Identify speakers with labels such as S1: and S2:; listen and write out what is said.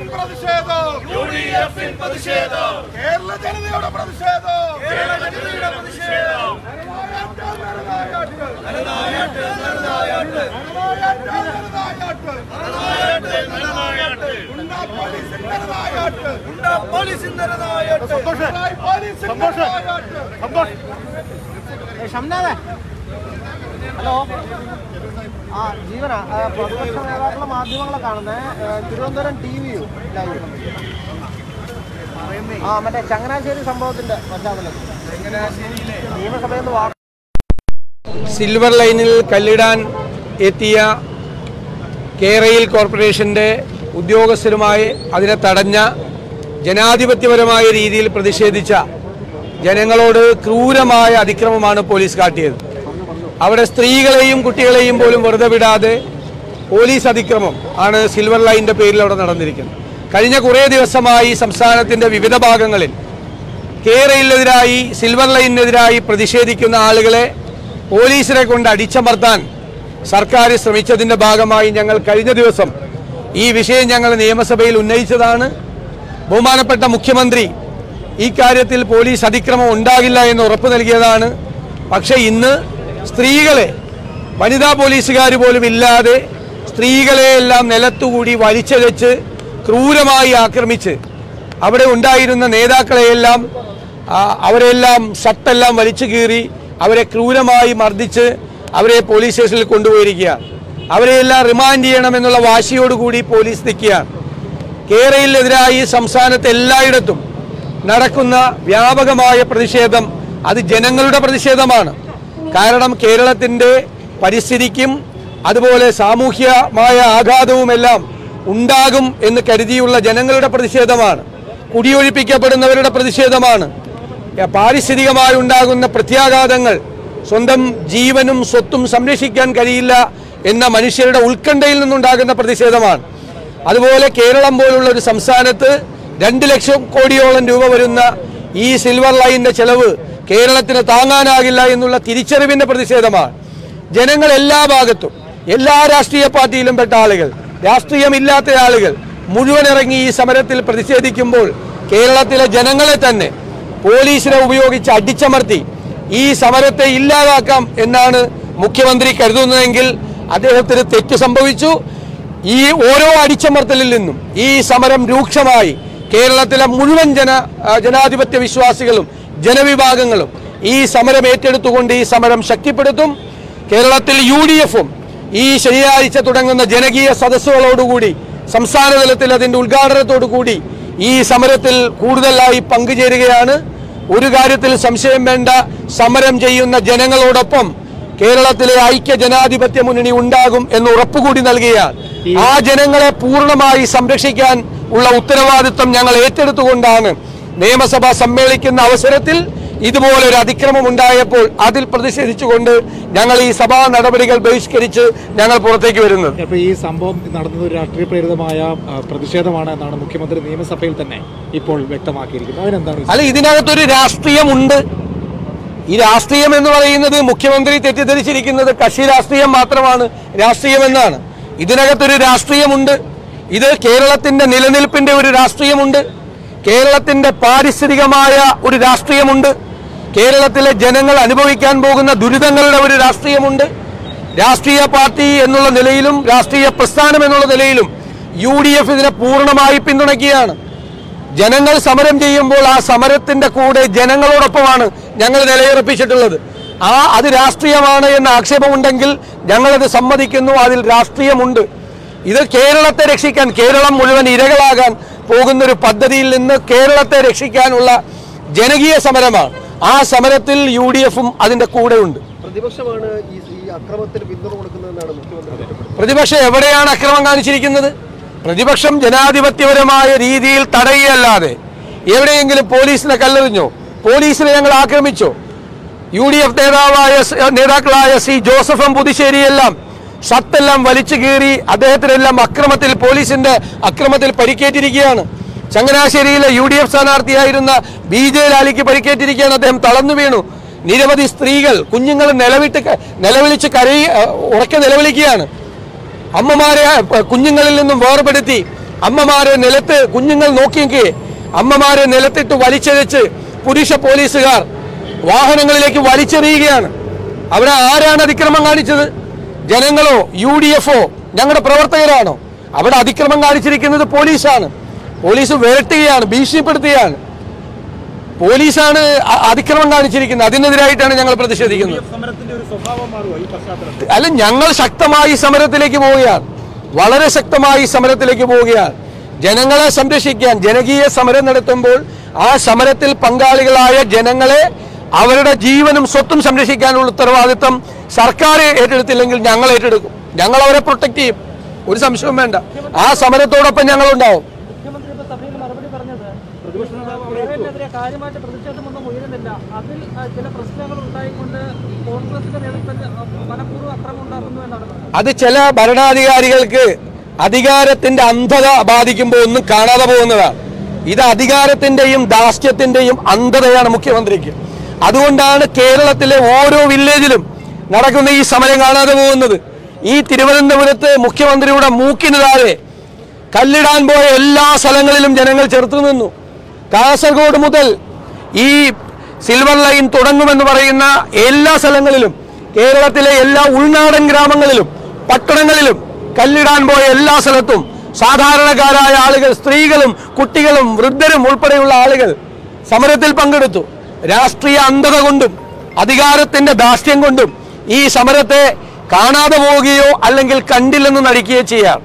S1: എഫിൻ പ്രതിഷേധം.
S2: U D എഫിൻ പ്രതിഷേധം.
S1: കേരള ജനതയുടെ പ്രതിഷേധം.
S2: കേരള ജനതയുടെ പ്രതിഷേധം.
S3: ഷംനാഥേ ഹലോ. ആ ജീവന പ്രതിപക്ഷ നേതാക്കളെ മാധ്യമങ്ങളെ കാണുന്നത് തിരുവനന്തപുരം ടി വിയു ആ മറ്റേ ചങ്ങനാശ്ശേരി സംഭവത്തിന്റെ പശ്ചാത്തലത്തിൽ നിയമസഭയിൽ നിന്ന്
S4: സിൽവർ ലൈനിൽ കല്ലിടാൻ എത്തിയ കേരയിൽ കോർപ്പറേഷന്റെ ഉദ്യോഗസ്ഥരുമായി അതിനെ തടഞ്ഞ ജനാധിപത്യപരമായ രീതിയിൽ പ്രതിഷേധിച്ച ജനങ്ങളോട് ക്രൂരമായ അതിക്രമമാണ് പോലീസ് കാട്ടിയത്. അവിടെ സ്ത്രീകളെയും കുട്ടികളെയും പോലും വെറുതെ വിടാതെ പോലീസ് അതിക്രമം ആണ് സിൽവർ ലൈന്റെ പേരിൽ അവിടെ നടന്നിരിക്കുന്നത്. കഴിഞ്ഞ കുറേ ദിവസമായി സംസ്ഥാനത്തിന്റെ വിവിധ ഭാഗങ്ങളിൽ കേരയിലെതിരായി സിൽവർ ലൈനിനെതിരായി പ്രതിഷേധിക്കുന്ന ആളുകളെ പോലീസിനെ കൊണ്ട് അടിച്ചമർത്താൻ സർക്കാർ ശ്രമിച്ചതിന്റെ ഭാഗമായി ഞങ്ങൾ കഴിഞ്ഞ ദിവസം ഈ വിഷയം ഞങ്ങൾ നിയമസഭയിൽ ഉന്നയിച്ചതാണ്. ബഹുമാനപ്പെട്ട മുഖ്യമന്ത്രി ഈ കാര്യത്തിൽ പോലീസ് അതിക്രമം ഉണ്ടാകില്ല എന്ന് ഉറപ്പ് നൽകിയതാണ്. പക്ഷേ ഇന്ന് സ്ത്രീകളെ വനിതാ പോലീസുകാർ പോലും ഇല്ലാതെ സ്ത്രീകളെ എല്ലാം നിലത്തുകൂടി വലിച്ചഴച്ച് ക്രൂരമായി ആക്രമിച്ച് അവിടെ ഉണ്ടായിരുന്ന നേതാക്കളെയെല്ലാം അവരെല്ലാം ഷട്ടെല്ലാം വലിച്ചു കീറി അവരെ ക്രൂരമായി മർദ്ദിച്ച് അവരെ പോലീസ് സ്റ്റേഷനിൽ കൊണ്ടുപോയിരിക്കുകയാണ് അവരെയെല്ലാം റിമാൻഡ് ചെയ്യണമെന്നുള്ള വാശിയോടുകൂടി പോലീസ് നിൽക്കുകയാണ് കേരളത്തിനെതിരായി സംസ്ഥാനത്ത് എല്ലായിടത്തും നടക്കുന്ന വ്യാപകമായ പ്രതിഷേധം അത് ജനങ്ങളുടെ പ്രതിഷേധമാണ്. കാരണം കേരളത്തിന്റെ പരിസ്ഥിതിക്കും അതുപോലെ സാമൂഹ്യമായ ആഘാതവുമെല്ലാം ഉണ്ടാകും എന്ന് കരുതിയുള്ള ജനങ്ങളുടെ പ്രതിഷേധമാണ്. കുടിയൊഴിപ്പിക്കപ്പെടുന്നവരുടെ പ്രതിഷേധമാണ്. പാരിസ്ഥിതികമായി ഉണ്ടാകുന്ന പ്രത്യാഘാതങ്ങൾ സ്വന്തം ജീവനും സ്വത്തും സംരക്ഷിക്കാൻ കഴിയില്ല എന്ന മനുഷ്യരുടെ ഉത്കണ്ഠയിൽ നിന്നുണ്ടാകുന്ന പ്രതിഷേധമാണ്. അതുപോലെ കേരളം പോലുള്ള ഒരു സംസ്ഥാനത്ത് രണ്ട് ലക്ഷം കോടിയോളം രൂപ വരുന്ന ഈ സിൽവർ ലൈനിന്റെ ചെലവ് കേരളത്തിന് താങ്ങാനാകില്ല എന്നുള്ള തിരിച്ചറിവിന്റെ പ്രതിഷേധമാണ്. ജനങ്ങൾ എല്ലാ ഭാഗത്തും എല്ലാ രാഷ്ട്രീയ പാർട്ടിയിലും പെട്ട ആളുകൾ രാഷ്ട്രീയമില്ലാത്ത ആളുകൾ മുഴുവൻ ഇറങ്ങി ഈ സമരത്തിൽ പ്രതിഷേധിക്കുമ്പോൾ കേരളത്തിലെ ജനങ്ങളെ തന്നെ പോലീസിനെ ഉപയോഗിച്ച് അടിച്ചമർത്തി ഈ സമരത്തെ ഇല്ലാതാക്കാം എന്നാണ് മുഖ്യമന്ത്രി കരുതുന്നതെങ്കിൽ അദ്ദേഹത്തിന് തെറ്റ് സംഭവിച്ചു. ഈ ഓരോ അടിച്ചമർത്തലിൽ നിന്നും ഈ സമരം രൂക്ഷമായി. കേരളത്തിലെ മുഴുവൻ ജന ജനാധിപത്യ വിശ്വാസികളും ജനവിഭാഗങ്ങളും ഈ സമരം ഏറ്റെടുത്തുകൊണ്ട് ഈ സമരം ശക്തിപ്പെടുത്തും. കേരളത്തിൽ യു ഡി എഫും ഈ ശനിയാഴ്ച തുടങ്ങുന്ന ജനകീയ സദസ്സുകളോടുകൂടി സംസ്ഥാന തലത്തിൽ അതിന്റെ ഉദ്ഘാടനത്തോടു കൂടി ഈ സമരത്തിൽ കൂടുതലായി പങ്കുചേരുകയാണ്. ഒരു കാര്യത്തിൽ സംശയം വേണ്ട സമരം ചെയ്യുന്ന ജനങ്ങളോടൊപ്പം കേരളത്തിലെ ഐക്യ ജനാധിപത്യ മുന്നണി ഉണ്ടാകും എന്ന് ഉറപ്പുകൂടി നൽകുകയാണ് ആ ജനങ്ങളെ പൂർണമായി സംരക്ഷിക്കാൻ ഉള്ള ഉത്തരവാദിത്വം ഞങ്ങൾ ഏറ്റെടുത്തുകൊണ്ടാണ് നിയമസഭ സമ്മേളിക്കുന്ന അവസരത്തിൽ ഇതുപോലൊരു അതിക്രമം ഉണ്ടായപ്പോൾ അതിൽ പ്രതിഷേധിച്ചുകൊണ്ട് ഞങ്ങൾ ഈ സഭാ നടപടികൾ ബഹിഷ്കരിച്ച് ഞങ്ങൾ പുറത്തേക്ക് വരുന്നത്.
S5: അപ്പൊ ഈ സംഭവം നടന്നത് ഒരു രാഷ്ട്രീയ പ്രേരിതമായ പ്രതിഷേധമാണ് എന്നാണ് മുഖ്യമന്ത്രി നിയമസഭയിൽ തന്നെ ഇപ്പോൾ വ്യക്തമാക്കിയിരിക്കുന്നത്. അതിനെന്താണ്
S4: അല്ല ഇതിനകത്തൊരു രാഷ്ട്രീയമുണ്ട്. ഈ രാഷ്ട്രീയം എന്ന് പറയുന്നത് മുഖ്യമന്ത്രി തെറ്റിദ്ധരിച്ചിരിക്കുന്നത് കക്ഷി രാഷ്ട്രീയം മാത്രമാണ് രാഷ്ട്രീയമെന്നാണ്. ഇതിനകത്തൊരു രാഷ്ട്രീയമുണ്ട്. ഇത് കേരളത്തിന്റെ നിലനിൽപ്പിന്റെ ഒരു രാഷ്ട്രീയമുണ്ട്. കേരളത്തിന്റെ പാരിസ്ഥിതികമായ ഒരു രാഷ്ട്രീയമുണ്ട്. കേരളത്തിലെ ജനങ്ങൾ അനുഭവിക്കാൻ പോകുന്ന ദുരിതങ്ങളുടെ ഒരു രാഷ്ട്രീയമുണ്ട്. രാഷ്ട്രീയ പാർട്ടി എന്നുള്ള നിലയിലും രാഷ്ട്രീയ പ്രസ്ഥാനം എന്നുള്ള നിലയിലും യു ഡി എഫ് ഇതിനെ പൂർണമായി പിന്തുണയ്ക്കുകയാണ്. ജനങ്ങൾ സമരം ചെയ്യുമ്പോൾ ആ സമരത്തിന്റെ കൂടെ ജനങ്ങളോടൊപ്പമാണ് ഞങ്ങൾ നിലയുറപ്പിച്ചിട്ടുള്ളത്. ആ അത് രാഷ്ട്രീയമാണ് എന്ന ആക്ഷേപമുണ്ടെങ്കിൽ ഞങ്ങളത് സമ്മതിക്കുന്നു അതിൽ രാഷ്ട്രീയമുണ്ട്. ഇത് കേരളത്തെ രക്ഷിക്കാൻ കേരളം മുഴുവൻ ഇരകളാകാൻ പോകുന്ന ഒരു പദ്ധതിയിൽ നിന്ന് കേരളത്തെ രക്ഷിക്കാനുള്ള ജനകീയ സമരമാണ്. ആ സമരത്തിൽ യു ഡി എഫും അതിന്റെ കൂടെയുണ്ട്
S3: പ്രതിപക്ഷമാണ്
S4: പ്രതിപക്ഷം എവിടെയാണ് അക്രമം കാണിച്ചിരിക്കുന്നത്? പ്രതിപക്ഷം ജനാധിപത്യപരമായ രീതിയിൽ തടയുകയല്ലാതെ എവിടെയെങ്കിലും പോലീസിനെ കല്ലെറിഞ്ഞോ പോലീസിനെ ഞങ്ങൾ ആക്രമിച്ചോ യു ഡി എഫ് നേതാവായ നേതാക്കളായ സി ജോസഫും പുതുശ്ശേരിയെല്ലാം ഷർട്ടെല്ലാം വലിച്ചു കീറി അദ്ദേഹത്തിനെല്ലാം അക്രമത്തിൽ പോലീസിന്റെ അക്രമത്തിൽ പരിക്കേറ്റിരിക്കുകയാണ്. ചങ്ങനാശ്ശേരിയിലെ യു ഡി എഫ് സ്ഥാനാർത്ഥിയായിരുന്ന ബി ജെ ലാലിക്ക് പരിക്കേറ്റിരിക്കുകയാണ് അദ്ദേഹം. തളർന്നു വീണു. നിരവധി സ്ത്രീകൾ കുഞ്ഞുങ്ങൾ നിലവിട്ട് നിലവിളിച്ച് കരയി ഉറക്കെ നിലവിളിക്കുകയാണ്. അമ്മമാരെ കുഞ്ഞുങ്ങളിൽ നിന്നും വേർപെടുത്തി അമ്മമാരെ നിലത്ത് കുഞ്ഞുങ്ങൾ നോക്കിയെങ്കിൽ അമ്മമാരെ നിലത്തിട്ട് വലിച്ചഴച്ച് പുരുഷ പോലീസുകാർ വാഹനങ്ങളിലേക്ക് വലിച്ചെറിയുകയാണ്. അവിടെ ആരാണ് അതിക്രമം കാണിച്ചത്? ജനങ്ങളോ യു ഡി എഫോ ഞങ്ങളുടെ പ്രവർത്തകരാണോ? അവിടെ അതിക്രമം കാണിച്ചിരിക്കുന്നത് പോലീസാണ്. പോലീസ് വിരട്ടുകയാണ് ഭീഷണിപ്പെടുത്തുകയാണ് പോലീസാണ് അതിക്രമം കാണിച്ചിരിക്കുന്നത്. അതിനെതിരായിട്ടാണ് ഞങ്ങൾ പ്രതിഷേധിക്കുന്നത്. അല്ല ഞങ്ങൾ ശക്തമായി സമരത്തിലേക്ക് പോവുകയാണ്. വളരെ ശക്തമായി സമരത്തിലേക്ക് പോവുകയാണ്. ജനങ്ങളെ സംരക്ഷിക്കാൻ ജനകീയ സമരം നടത്തുമ്പോൾ ആ സമരത്തിൽ പങ്കാളികളായ ജനങ്ങളെ അവരുടെ ജീവനും സ്വത്തും സംരക്ഷിക്കാനുള്ള ഉത്തരവാദിത്തം സർക്കാർ ഏറ്റെടുത്തില്ലെങ്കിൽ ഞങ്ങൾ ഏറ്റെടുക്കും. ഞങ്ങൾ അവരെ പ്രൊട്ടക്ട് ചെയ്യും. ഒരു സംശയവും വേണ്ട. ആ സമരത്തോടൊപ്പം ഞങ്ങളുണ്ടാവും. അത് ചില ഭരണാധികാരികൾക്ക് അധികാരത്തിന്റെ അന്ധത ബാധിക്കുമ്പോൾ ഒന്നും കാണാതെ പോകുന്നതാണ്. ഇത് അധികാരത്തിന്റെയും ദാസ്യത്തിന്റെയും അന്ധതയാണ് മുഖ്യമന്ത്രിക്ക്. അതുകൊണ്ടാണ് കേരളത്തിലെ ഓരോ വില്ലേജിലും നടക്കുന്ന ഈ സമരം കാണാതെ പോകുന്നത്. ഈ തിരുവനന്തപുരത്ത് മുഖ്യമന്ത്രിയുടെ മൂക്കിന് താഴെ കല്ലിടാൻ പോയ എല്ലാ സ്ഥലങ്ങളിലും ജനങ്ങൾ ചെറുത്തു നിന്നു. കാസർഗോഡ് മുതൽ ഈ സിൽവർ ലൈൻ തുടങ്ങുമെന്ന് പറയുന്ന എല്ലാ സ്ഥലങ്ങളിലും കേരളത്തിലെ എല്ലാ ഉൾനാടൻ ഗ്രാമങ്ങളിലും പട്ടണങ്ങളിലും കല്ലിടാൻ പോയ എല്ലാ സ്ഥലത്തും സാധാരണക്കാരായ ആളുകൾ സ്ത്രീകളും കുട്ടികളും വൃദ്ധരും ഉൾപ്പെടെയുള്ള ആളുകൾ സമരത്തിൽ പങ്കെടുത്തു. രാഷ്ട്രീയ അന്ധത കൊണ്ടും അധികാരത്തിന്റെ ദാസ്യം കൊണ്ടും ഈ സമരത്തെ കാണാതെ പോവുകയോ അല്ലെങ്കിൽ കണ്ടില്ലെന്ന് നടിക്കുകയോ ചെയ്യാം.